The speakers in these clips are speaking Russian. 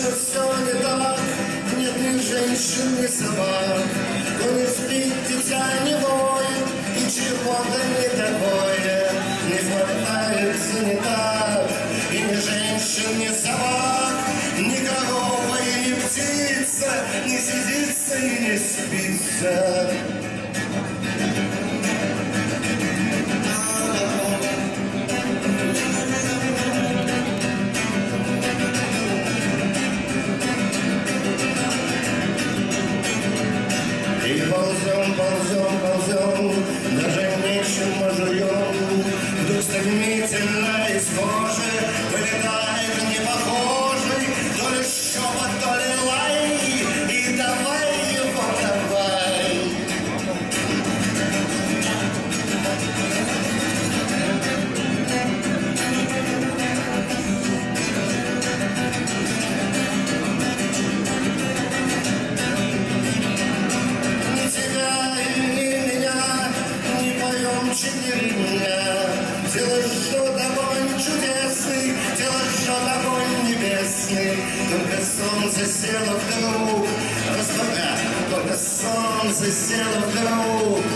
кажется, все не так, нет ни женщин, ни собак. Но не спит дитя, не воет, и чего-то не такое. Не хватает не так, и ни женщин, ни собак, ни коровы, ни птица, не сидится и не спится. Lord. Солнце село вдруг, только солнце село вдруг.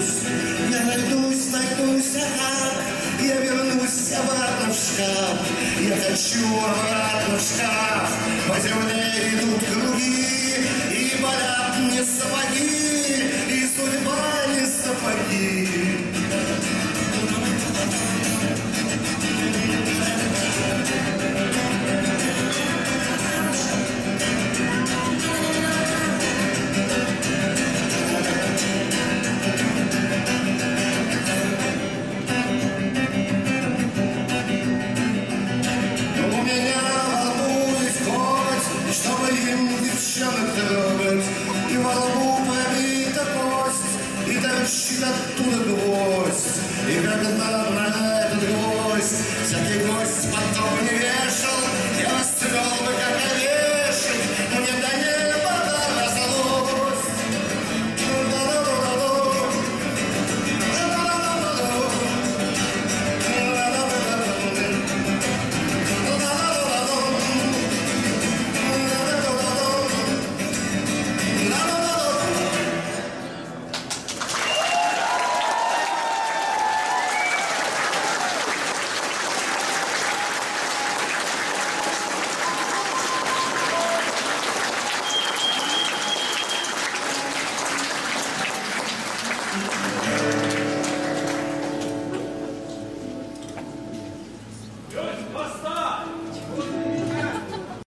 Я найдусь, найдусь, ага, я вернусь обратно в шкаф. Я хочу обратно в шкаф, по Tira tudo do voz E vai cantar a branca do voz Se aqui voz se matou o universo